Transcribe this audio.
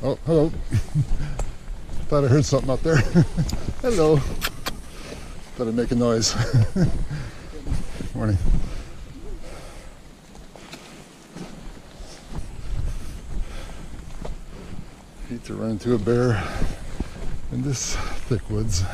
Oh, hello. Thought I heard something up there. hello. Thought I'd make a noise. Morning. Hate to run into a bear in this thick woods.